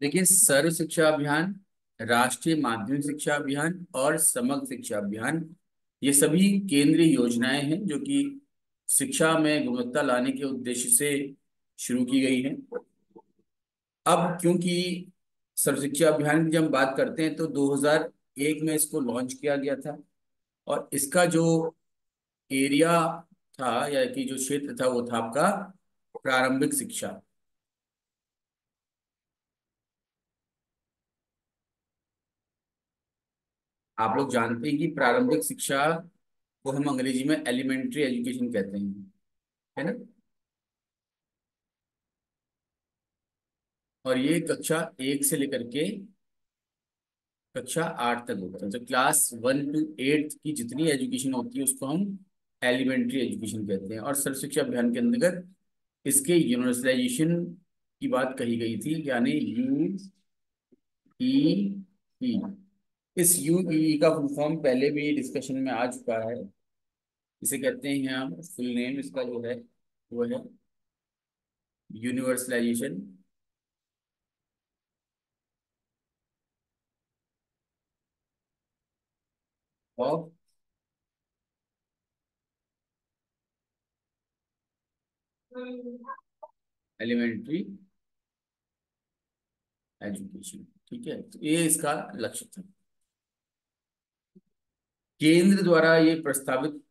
देखिए, सर्व शिक्षा अभियान, राष्ट्रीय माध्यमिक शिक्षा अभियान और समग्र शिक्षा अभियान, ये सभी केंद्रीय योजनाएँ हैं जो कि शिक्षा में गुणवत्ता लाने के उद्देश्य से शुरू की गई हैं। अब क्योंकि सर्व शिक्षा अभियान की जब हम बात करते हैं तो 2001 में इसको लॉन्च किया गया था और इसका जो एरिया था या कि जो क्षेत्र था, वो था आपका प्रारंभिक शिक्षा। आप लोग जानते हैं कि प्रारंभिक शिक्षा को हम अंग्रेज़ी में एलिमेंट्री एजुकेशन कहते हैं, है ना? और ये कक्षा एक से लेकर के कक्षा आठ तक होता है। तो क्लास वन टू एट की जितनी एजुकेशन होती है, उसको हम एलिमेंट्री एजुकेशन कहते हैं। और सर्व शिक्षा अभियान के अंतर्गत इसके यूनिवर्सलाइजेशन की बात कही गई थी, यानी यू ई ई इस यू ई का फुल फॉर्म पहले भी डिस्कशन में आ चुका है। इसे कहते हैं हम फुल नेम इसका जो है, वो है यूनिवर्सलाइजेशन ऑफ़ एलिमेंट्री एजुकेशन ठीक है तो ये इसका लक्ष्य था। केंद्र द्वारा ये प्रस्तावित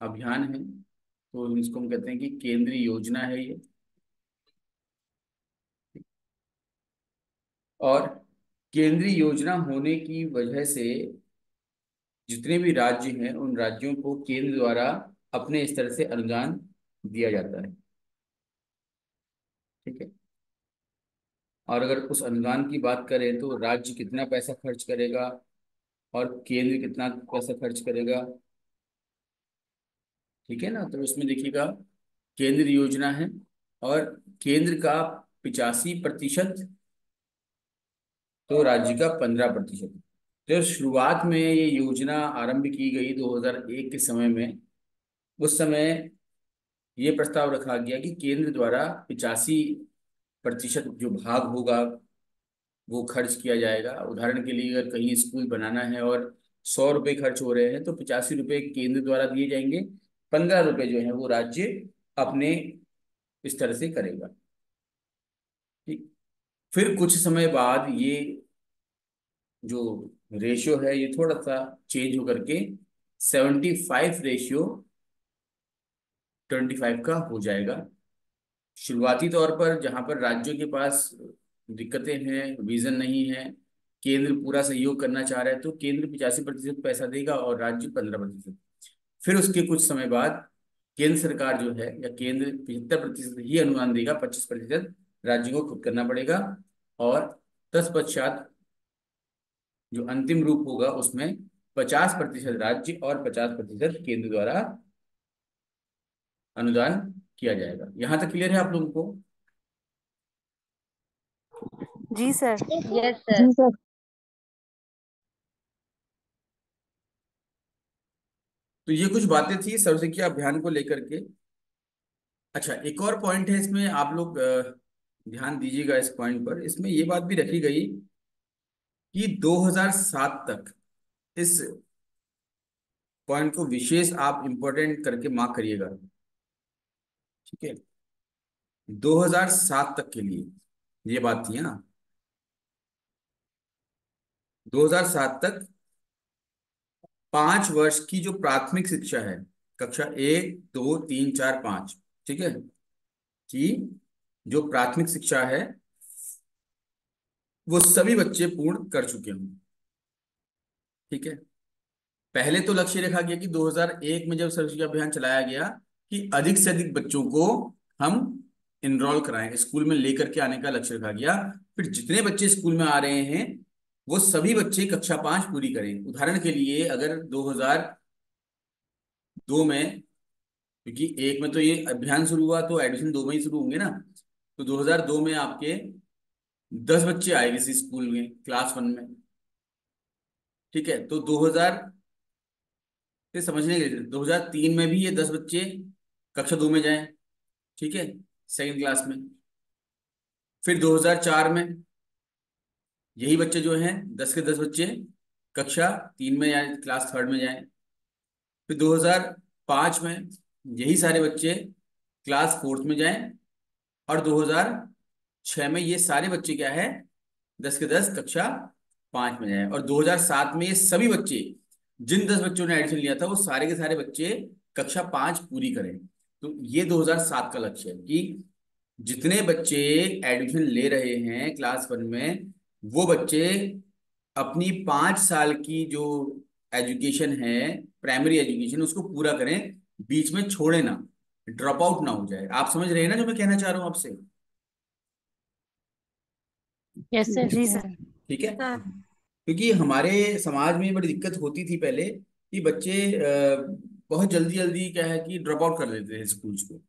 अभियान है तो इसको हम कहते हैं कि केंद्रीय योजना है ये। और केंद्रीय योजना होने की वजह से जितने भी राज्य हैं, उन राज्यों को केंद्र द्वारा अपने स्तर से अनुदान दिया जाता है। ठीक है? और अगर उस अनुदान की बात करें तो राज्य कितना पैसा खर्च करेगा? और केंद्र कितना पैसा खर्च करेगा? ठीक है ना? तो उसमें देखिएगा, केंद्र योजना है और केंद्र का पिचासी प्रतिशत तो राज्य का पंद्रह प्रतिशत। जब शुरुआत में ये योजना आरंभ की गई 2001 के समय में, उस समय ये प्रस्ताव रखा गया कि केंद्र द्वारा पिचासी प्रतिशत जो भाग होगा वो खर्च किया जाएगा। उदाहरण के लिए अगर कहीं स्कूल बनाना है और सौ रुपये खर्च हो रहे हैं तो पिचासी रुपये केंद्र द्वारा दिए जाएँगे। पंद्रह रुपये जो है, वो राज्य अपने स्तर से करेगा। ठीक। फिर कुछ समय बाद ये जो रेशियो है, ये थोड़ा सा चेंज होकर के seventy five ratio twenty five का हो जाएगा। शुरुआती तौर पर जहाँ पर राज्यों के पास दिक्कतें हैं विजन नहीं है, केंद्र पूरा सहयोग करना चाह रहा है तो केंद्र पिचासी प्रतिशत पैसा देगा और राज्य पंद्रह प्रतिशत। फिर उसके कुछ समय बाद केंद्र सरकार जो है या केंद्र पिछहत्तर प्रतिशत ही अनुदान देगा, पच्चीस प्रतिशत राज्य को खुद करना पड़ेगा और तत्पश्चात जो अंतिम रूप होगा उसमें पचास प्रतिशत राज्य और पचास प्रतिशत केंद्र द्वारा अनुदान किया जाएगा। यहाँ तक क्लियर है आप लोगों को? जी सर। Yes sir. तो ये कुछ बातें थी सर्व शिक्षा अभियान को लेकर के। अच्छा एक और पॉइंट है इसमें आप लोग ध्यान दीजिएगा इस पॉइंट पर। इसमें ये बात भी रखी गई कि 2007 तक इस पॉइंट को विशेष आप इंपॉर्टेंट करके मार्क करिएगा। ठीक है? 2007 तक के लिए ये बात थी ना? 2007 तक पाँच वर्ष की जो प्राथमिक शिक्षा है, कक्षा एक दो, तीन, चार, पाँच, ठीक है? कि जो प्राथमिक शिक्षा है, वो सभी बच्चे पूर्ण कर चुके हों ठीक है? पहले तो लक्ष्य रखा गया कि 2001 में जब सर्व शिक्षा अभियान चलाया गया कि अधिक से अधिक बच्चों को हम इनरोल कराएँ, स्कूल में लेकर के आने का लक्ष्य रखा गया। फिर जितने बच्चे स्कूल में आ रहे हैं वो सभी बच्चे कक्षा पाँच पूरी करें। उदाहरण के लिए अगर 2002 में, क्योंकि एक में तो ये अभियान शुरू हुआ तो एडमिशन दो में ही शुरू होंगे ना। तो 2002 में आपके दस बच्चे आए किसी स्कूल में, क्लास वन में। ठीक है तो 2000 से समझने के लिए 2003 में भी ये दस बच्चे कक्षा दो में जाए। ठीक है सेकेंड क्लास में। फिर 2004 में यही बच्चे जो हैं, दस के दस बच्चे, कक्षा तीन में जाए क्लास थर्ड में जाए। फिर 2005 में यही सारे बच्चे क्लास फोर्थ में जाएँ और 2006 में ये सारे बच्चे क्या है, दस के दस कक्षा पाँच में जाए। और 2007 में ये सभी बच्चे, जिन दस बच्चों ने एडमिशन लिया था, वो सारे के सारे बच्चे कक्षा पाँच पूरी करें। तो ये 2007 का लक्ष्य है कि जितने बच्चे एडमिशन ले रहे हैं क्लास वन में वो बच्चे अपनी पाँच साल की जो एजुकेशन है प्राइमरी एजुकेशन उसको पूरा करें बीच में छोड़े ना ड्रॉप आउट ना हो जाए। आप समझ रहे हैं ना जो मैं कहना चाह रहा हूँ आपसे? यस सर जी सर ठीक है? हाँ। क्योंकि हमारे समाज में बड़ी दिक्कत होती थी पहले कि बच्चे बहुत जल्दी जल्दी क्या है कि ड्रॉप आउट कर देते थे स्कूल्स को।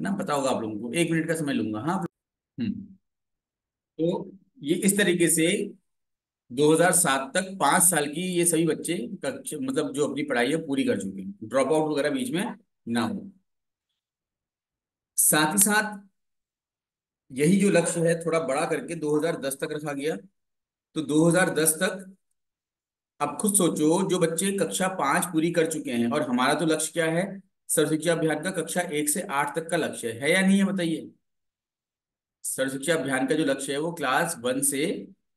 ना पता होगा आप लोगों को। एक मिनट का समय लूँगा। हाँ। हम्म। तो ये इस तरीके से 2007 तक पाँच साल की ये सभी बच्चे मतलब जो अपनी पढ़ाई है पूरी कर चुके हैं। ड्रॉप आउट वगैरह बीच में ना हो। साथ ही साथ यही जो लक्ष्य है, थोड़ा बड़ा करके 2010 तक रखा गया। तो 2010 तक अब खुद सोचो, जो बच्चे कक्षा पाँच पूरी कर चुके हैं, और हमारा तो लक्ष्य क्या है? सर्व शिक्षा अभियान का कक्षा एक से आठ तक का लक्ष्य है या नहीं है, बताइए। सर्व शिक्षा अभियान का जो लक्ष्य है वो क्लास वन से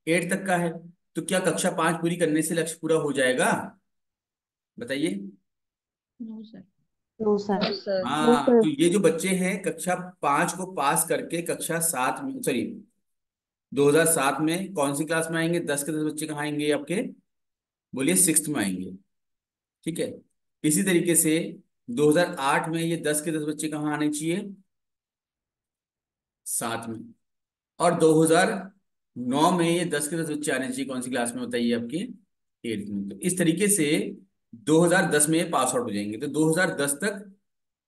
एट तक का है। तो क्या कक्षा पाँच पूरी करने से लक्ष्य पूरा हो जाएगा? बताइए। No sir no sir sir हाँ तो ये जो बच्चे हैं कक्षा पाँच को पास करके कक्षा सात में सॉरी 2007 में कौन सी क्लास में आएँगे? दस के दस बच्चे कहाँ आएँगे आपके? बोलिए सिक्स में आएँगे। ठीक है? इसी तरीके से 2008 में ये दस के दस बच्चे कहाँ आने चाहिए? सात में। और 2009 में ये दस के दस बच्चे आने चाहिए कौन सी क्लास में बताइए आपकी एट्थ में। तो इस तरीके से 2010 में ये पास आउट हो जाएँगे। तो 2010 तक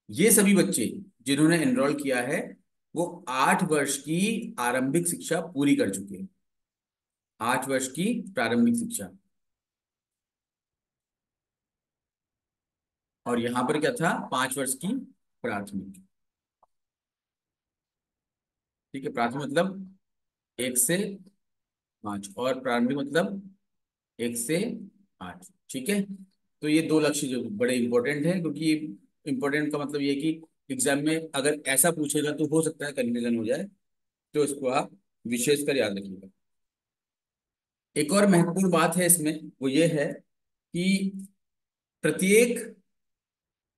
ये सभी बच्चे जिन्होंने एनरोल किया है, वो आठ वर्ष की आरंभिक शिक्षा पूरी कर चुके हैं। आठ वर्ष की प्रारंभिक शिक्षा। और यहाँ पर क्या था? पाँच वर्ष की प्राथमिक। ठीक है प्राथमिक मतलब एक से पाँच और प्रारंभिक मतलब एक से आठ, ठीक है? तो ये दो लक्ष्य जो बड़े इंपॉर्टेंट हैं, क्योंकि इंपॉर्टेंट का मतलब ये कि एग्ज़ाम में अगर ऐसा पूछेगा तो हो सकता है कन्फ्यूज़न हो जाए तो इसको आप विशेष कर याद रखिएगा। एक और महत्वपूर्ण बात है इसमें, वो ये है कि प्रत्येक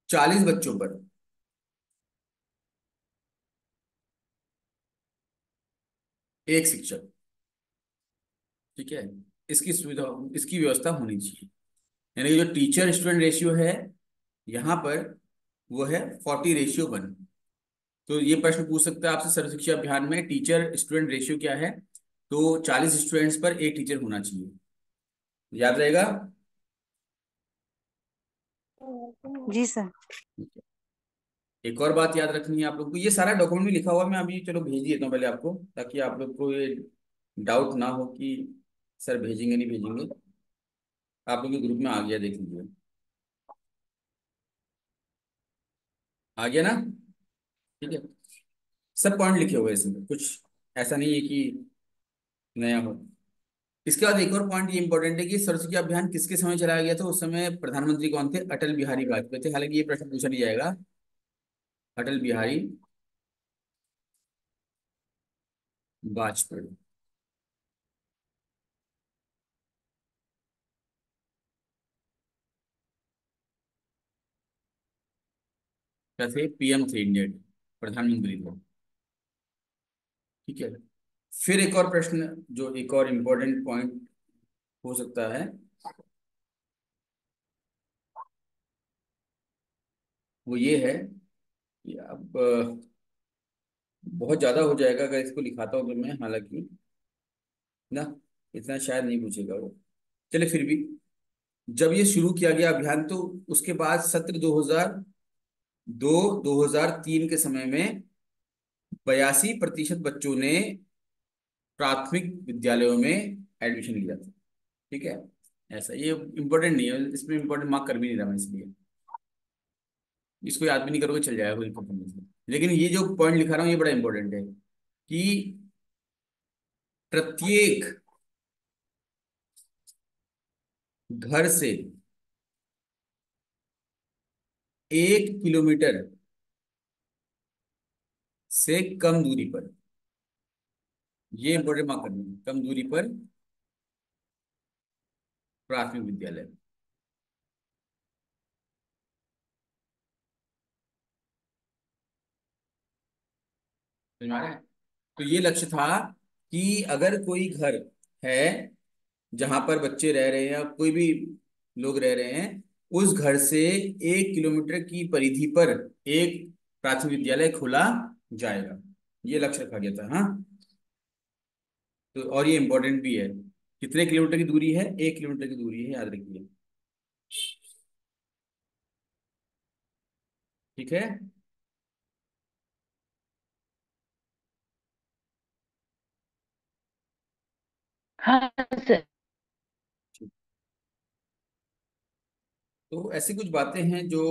चालीस बच्चों पर एक शिक्षक। ठीक है? इसकी सुविधा इसकी व्यवस्था होनी चाहिए। यानी कि जो टीचर स्टूडेंट रेशियो है यहाँ पर वो है फोर्टी रेशियो वन तो ये प्रश्न पूछ सकता है आपसे सर्व शिक्षा अभियान में टीचर स्टूडेंट रेशियो क्या है? तो चालीस स्टूडेंट्स पर एक टीचर होना चाहिए। याद रहेगा? जी सर एक और बात याद रखनी है आप लोग को। ये सारा डॉक्यूमेंट भी लिखा हुआ मैं अभी चलो भेज देता हूँ पहले आपको, ताकि आप लोग को ये डाउट ना हो कि सर भेजेंगे नहीं भेजेंगे। आप लोग के ग्रुप में आ गया, देख लीजिए। आ गया ना? ठीक है। सब पॉइंट लिखे हुए इसमें, कुछ ऐसा नहीं है कि नया हो। इसके बाद एक और पॉइंट ये इंपॉर्टेंट है कि शिक्षा अभियान किसके समय चलाया गया था? उस समय प्रधानमंत्री कौन थे? अटल बिहारी वाजपेयी थे। हालाँकि ये प्रश्न पूछा नहीं जाएगा। अटल बिहारी वाजपेयी क्या थे पीएम थे इंडिया के, प्रधानमंत्री थे। ठीक है, फिर एक और प्रश्न, जो एक और इम्पोर्टेंट पॉइंट हो सकता है। वो ये है कि अब बहुत ज़्यादा हो जाएगा अगर इसको लिखाता हूँ तो मैं, हालाँकि। ना, इतना शायद नहीं पूछेगा वो। चले फिर भी। जब ये शुरू किया गया अभियान तो उसके बाद सत्र 2002 2003 के समय में बयासी प्रतिशत बच्चों ने प्राथमिक विद्यालयों में एडमिशन लिया था। ठीक है? ऐसा, ये इम्पोर्टेंट नहीं है, इसमें इम्पोर्टेंट मार्क कर भी नहीं रहा मैं इसलिए। इसको याद भी नहीं करोगे, चल जाएगा कोई परफॉर्मेंस लेकिन ये जो पॉइंट लिखा रहा हूँ, ये बड़ा इंपॉर्टेंट है कि प्रत्येक घर से एक किलोमीटर से कम दूरी पर, ये इंपोर्टेंट मार्क करना कम दूरी पर प्राथमिक विद्यालय समझ में आ रहा है तो ये लक्ष्य था कि अगर कोई घर है जहाँ पर बच्चे रह रहे हैं या कोई भी लोग रह रहे हैं, उस घर से एक किलोमीटर की परिधि पर एक प्राथमिक विद्यालय खोला जाएगा। ये लक्ष्य रखा गया था हाँ। तो और ये इंपॉर्टेंट भी है। कितने किलोमीटर की दूरी है? एक किलोमीटर की दूरी है, याद रखिए। ठीक है? हाँ सर तो ऐसी कुछ बातें हैं जो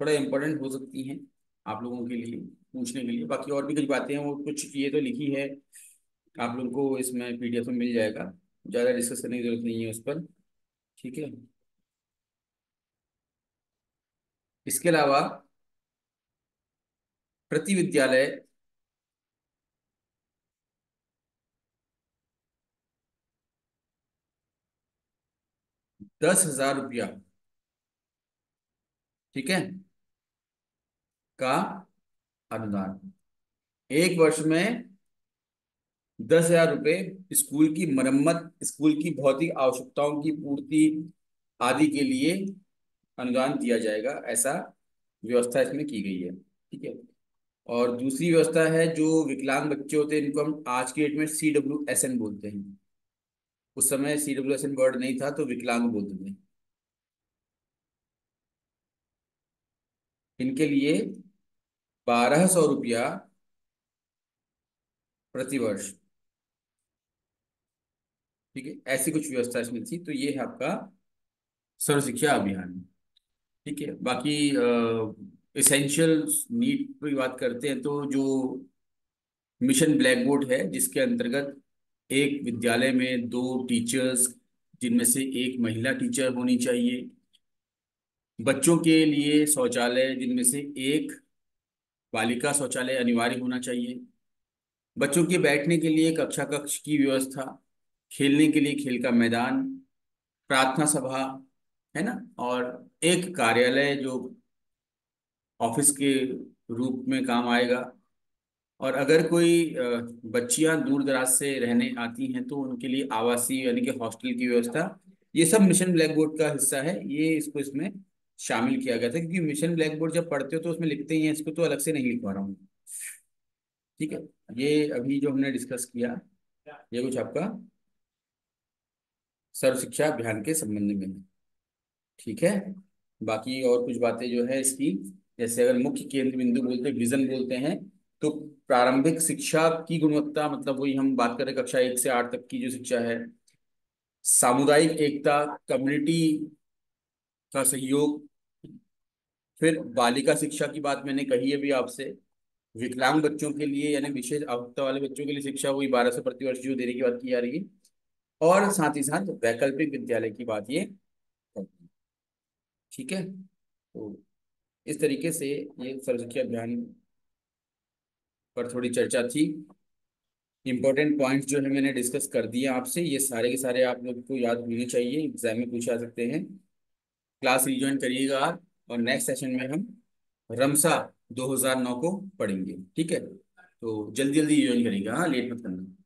थोड़ा इम्पोर्टेंट हो सकती हैं आप लोगों के लिए, पूछने के लिए। बाकी और भी कुछ बातें हैं, वो कुछ ये तो लिखी है, आप लोगों को इसमें पीडीएफ में मिल जाएगा। ज़्यादा डिस्कस करने की ज़रूरत नहीं है उस पर, ठीक है? इसके अलावा प्रति विद्यालय दस हज़ार रुपया ठीक है? का अनुदान। एक वर्ष में दस हज़ार रुपये स्कूल की मरम्मत, स्कूल की भौतिक आवश्यकताओं की पूर्ति आदि के लिए अनुदान दिया जाएगा। ऐसा व्यवस्था इसमें की गई है। ठीक है? और दूसरी व्यवस्था है जो विकलांग बच्चे होते हैं, इनको हम आज के डेट में सी डब्ल्यू एस एन बोलते हैं। उस समय C W S N word नहीं था तो विकलांग बोलते थे। इनके लिए बारह सौ रुपया प्रतिवर्ष ठीक है, ऐसी कुछ व्यवस्था इसमें थी तो ये है आपका सर्व शिक्षा अभियान। ठीक है, बाकी इसेंशियल नीड की बात करते हैं तो जो मिशन ब्लैक बोर्ड है, जिसके अंतर्गत एक विद्यालय में दो टीचर्स जिनमें से एक महिला टीचर होनी चाहिए। बच्चों के लिए शौचालय, जिनमें से एक बालिका शौचालय अनिवार्य होना चाहिए। बच्चों के बैठने के लिए कक्षा कक्ष की व्यवस्था, खेलने के लिए खेल का मैदान, प्रार्थना सभा, है ना? और एक कार्यालय जो ऑफ़िस के रूप में काम आएगा। और अगर कोई बच्चियाँ दूर दराज से रहने आती हैं तो उनके लिए आवासीय यानी कि हॉस्टल की व्यवस्था, ये सब मिशन ब्लैक बोर्ड का हिस्सा है। ये इसको इसमें शामिल किया गया था, क्योंकि मिशन ब्लैक बोर्ड जब पढ़ते हो तो उसमें लिखते ही हैं, इसको तो अलग से नहीं लिखवा रहा हूँ। ठीक है? ये अभी जो हमने डिस्कस किया, ये कुछ आपका सर्व शिक्षा अभियान के संबंध में है। ठीक है? बाकी और कुछ बातें जो है इसकी, जैसे अगर मुख्य केंद्र बिंदु बोलते विजन बोलते हैं तो प्रारंभिक शिक्षा की गुणवत्ता मतलब वही हम बात करें कक्षा एक से आठ तक की जो शिक्षा है, सामुदायिक एकता कम्युनिटी का सहयोग, फिर बालिका शिक्षा की बात मैंने कही है भी आपसे, विकलांग बच्चों के लिए, यानी विशेष आवश्यकता वाले बच्चों के लिए शिक्षा, वही बारह सौ प्रतिवर्ष जो देने की बात की जा रही है, और साथ ही साथ वैकल्पिक विद्यालय की बात ये ठीक है? तो इस तरीके से ये सर्वशिक्षा अभियान पर थोड़ी चर्चा थी। इंपॉर्टेंट पॉइंट्स जो है मैंने डिस्कस कर दिए आपसे, ये सारे के सारे आप लोग को याद होने चाहिए एग्ज़ाम में पूछा सकते हैं। क्लास रिज्वाइन करिएगा आप और नेक्स्ट सेशन में हम रमसा 2009 को पढ़ेंगे, ठीक है? तो जल्दी जल्दी ज्वाइन करिएगा हाँ लेट मत करना।